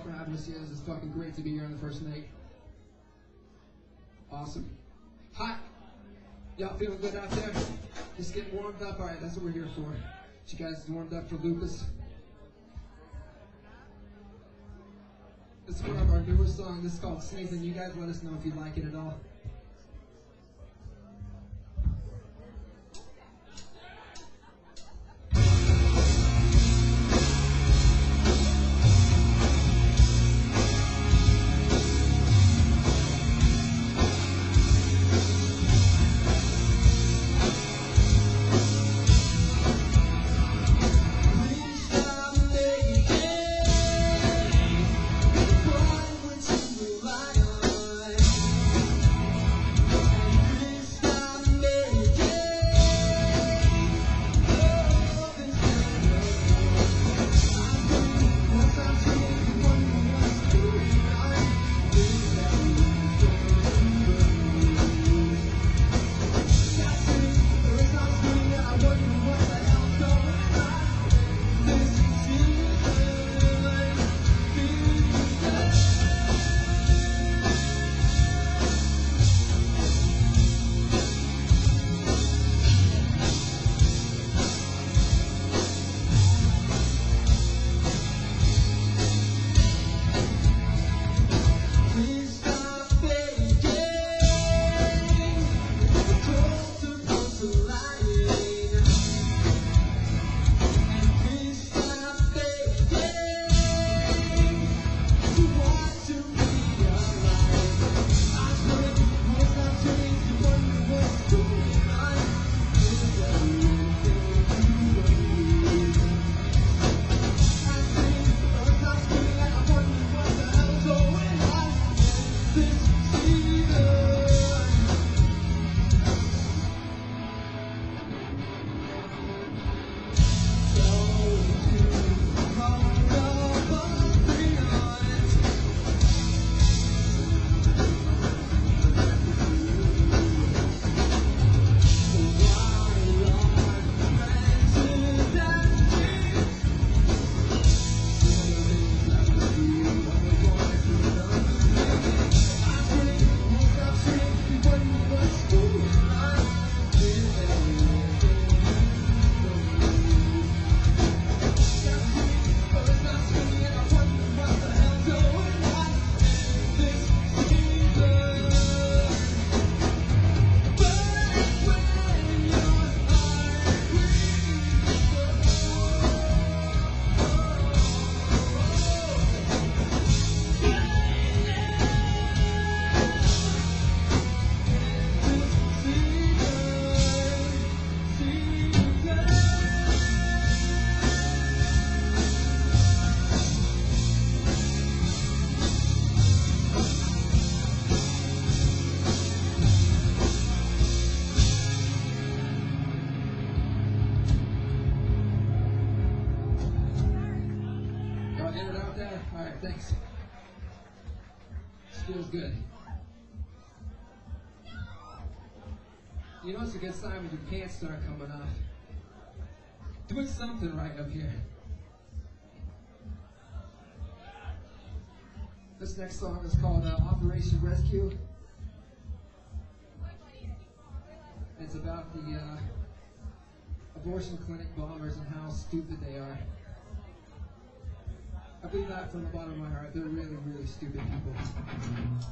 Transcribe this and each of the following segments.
Hall for having us here. This is fucking great to be here on the first night. Awesome. Hot. Y'all feeling good out there? Just getting warmed up. All right, that's what we're here for. You guys warmed up for Lucas. This is one of our newer songs. This is called Sneezing. You guys let us know if you like it at all. It's a good sign when your pants start coming off. Doing something right up here. This next song is called uh, Operation Rescue. It's about the uh, abortion clinic bombers and how stupid they are. I believe that from the bottom of my heart. They're really, really stupid people.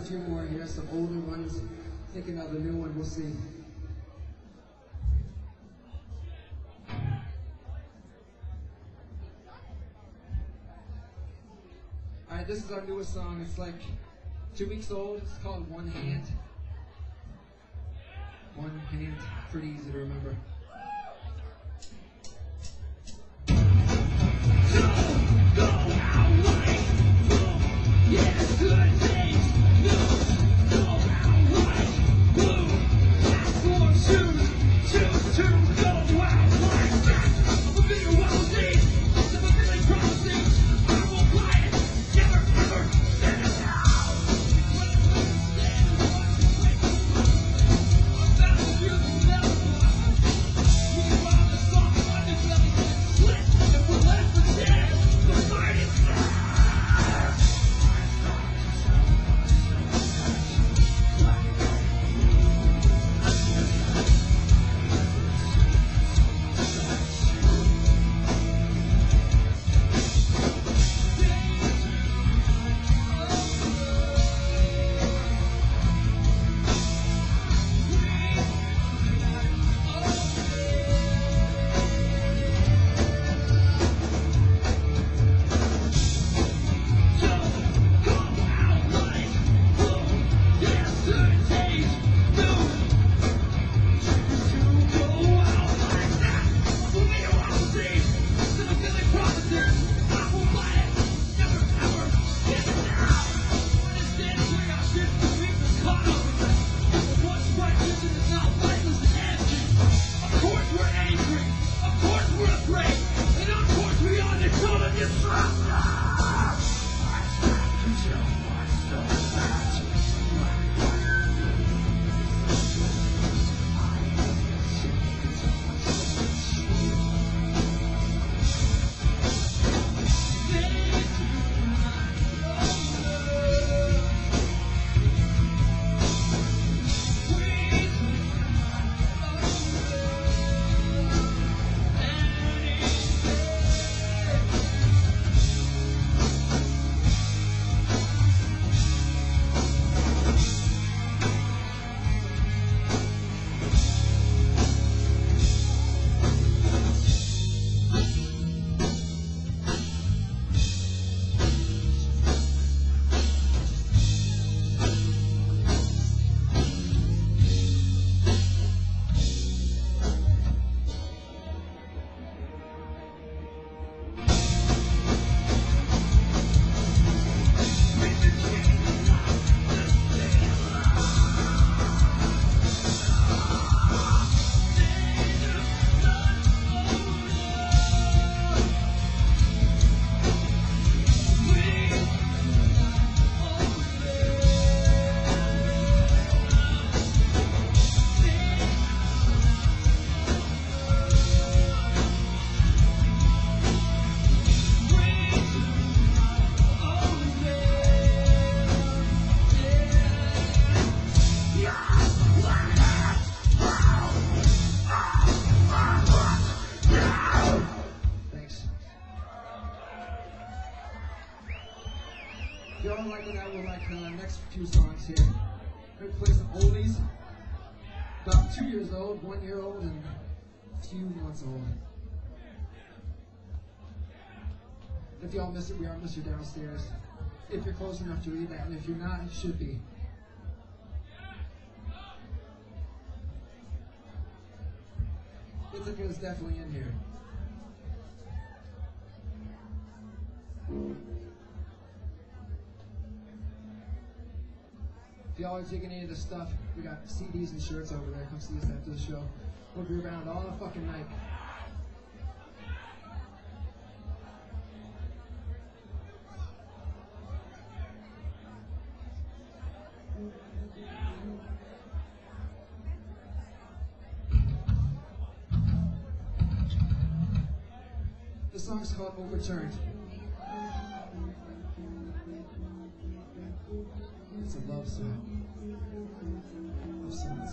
A few more here, some older ones. Thinking of the new one, we'll see. Alright, this is our newest song. It's like two weeks old. It's called One Hand. One Hand. Pretty easy to remember. If y'all miss it, we are Mr. Downstairs. If you're close enough to read that, and if you're not, it should be. Ithaca is definitely in here. If y'all are taking any of the stuff, we got CDs and shirts over there. Come see us after the show. We'll be around all the fucking night. The song's called Overturned. It's a love song. Love songs.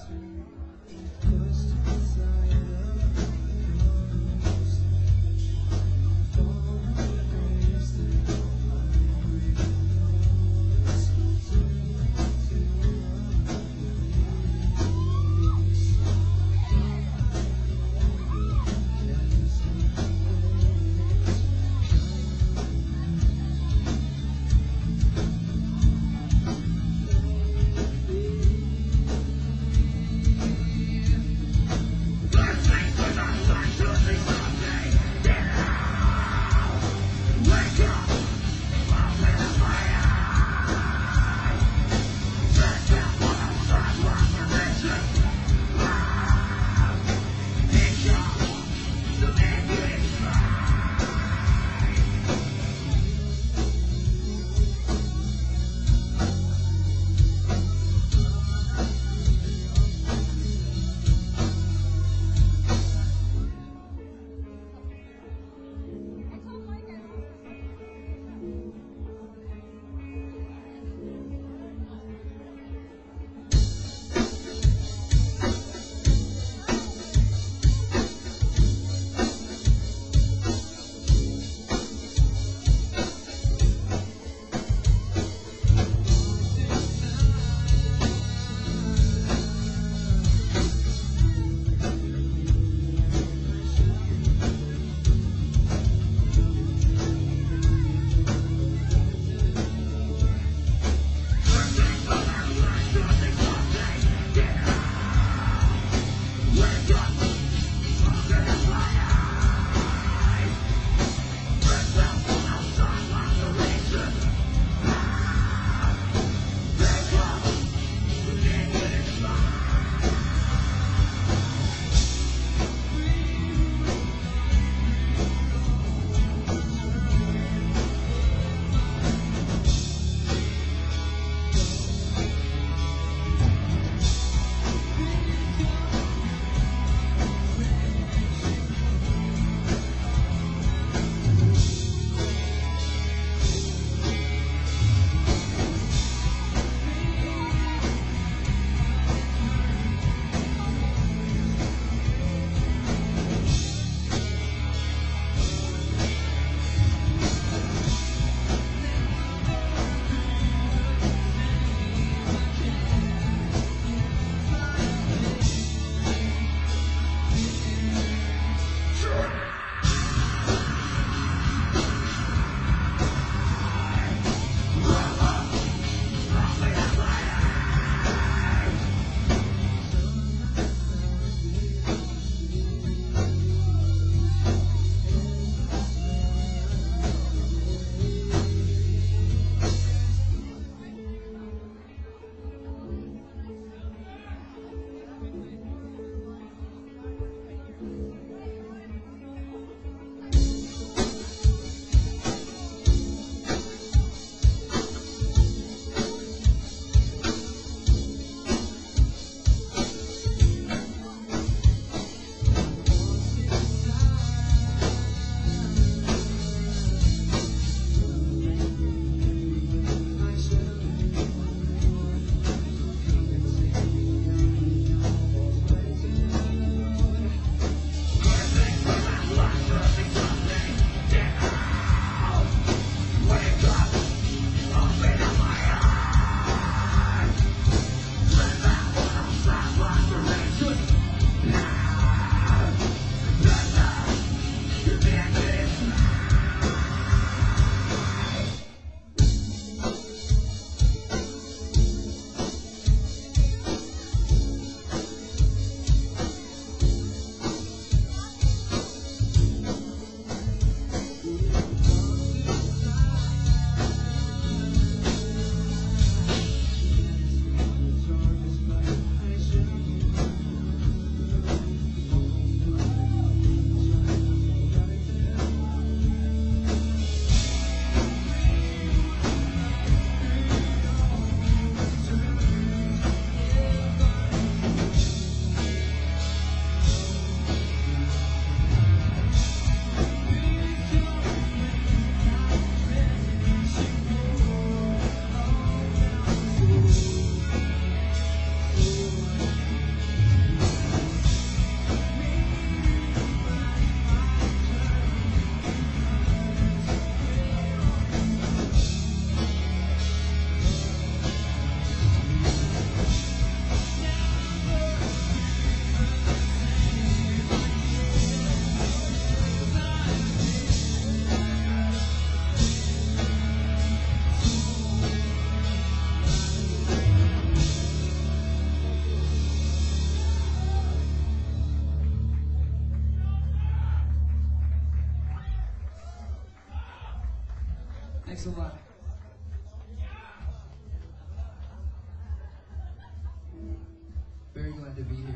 Be here.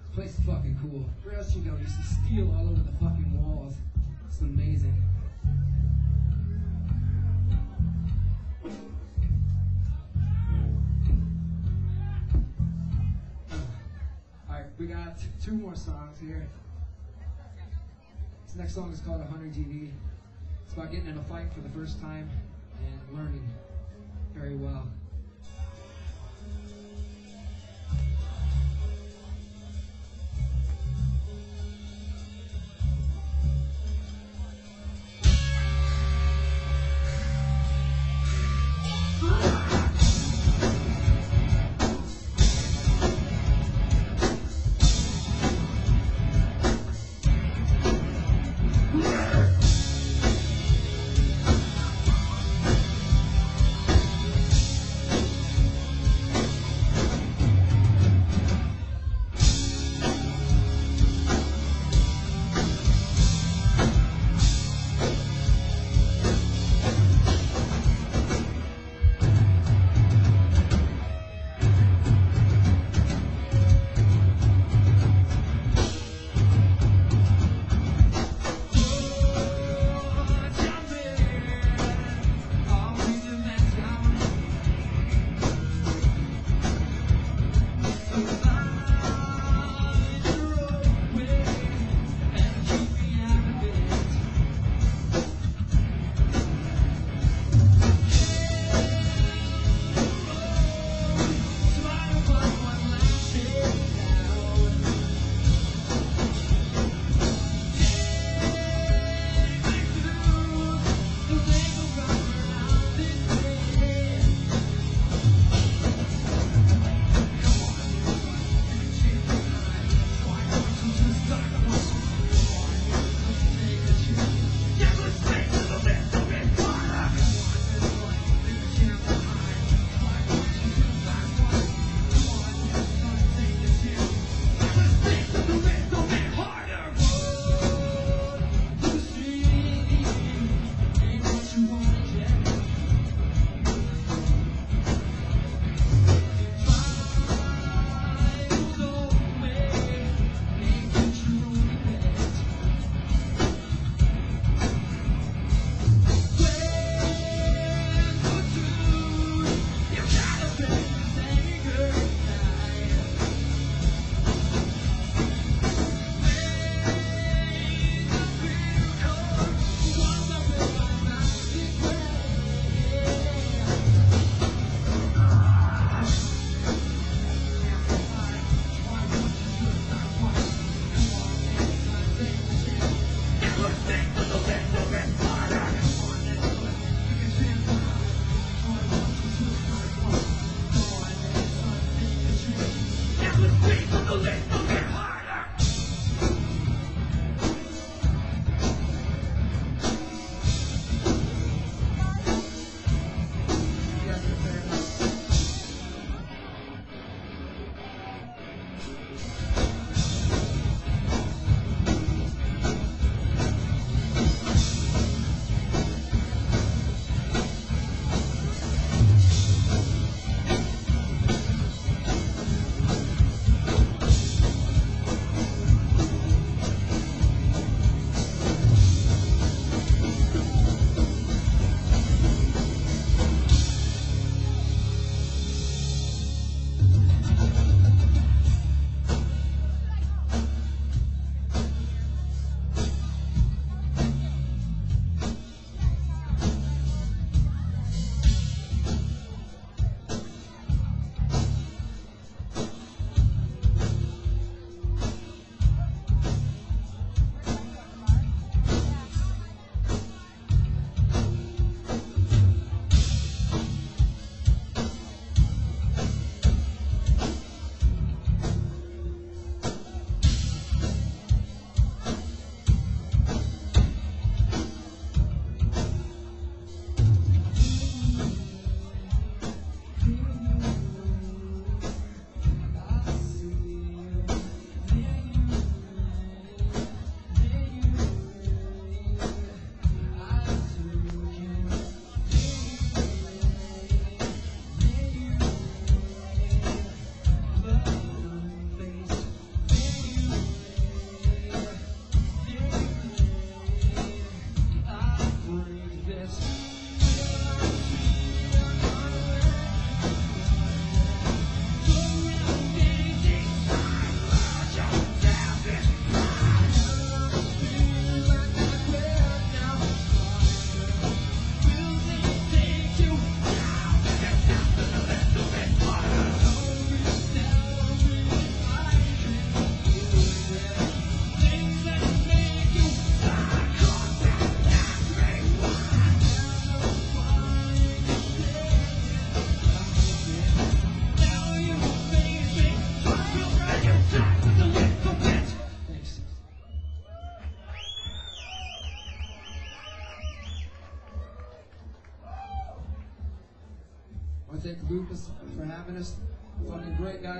This place is fucking cool. Where else you go? You see steel all over the fucking walls. It's amazing. Alright, we got two more songs here. This next song is called 100 GV. It's about getting in a fight for the first time and learning very well.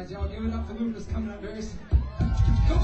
guys. Y'all give it up. The moon is coming up very soon.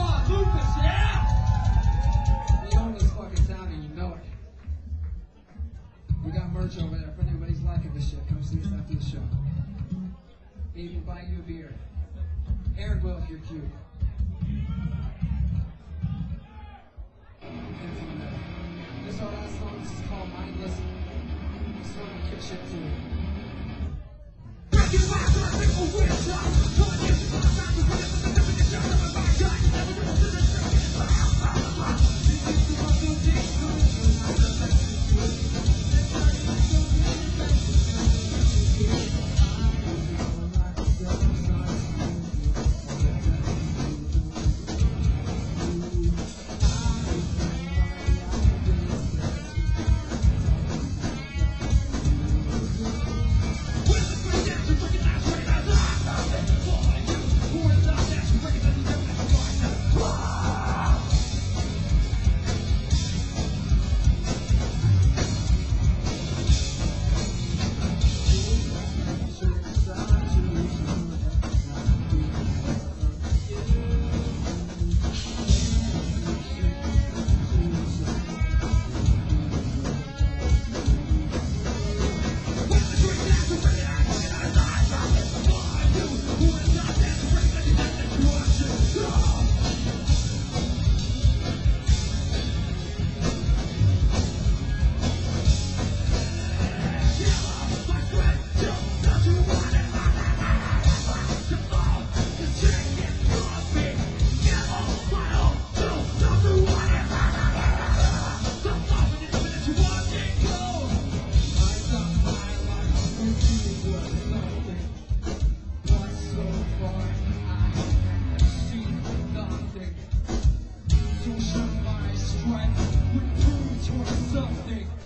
Thursday.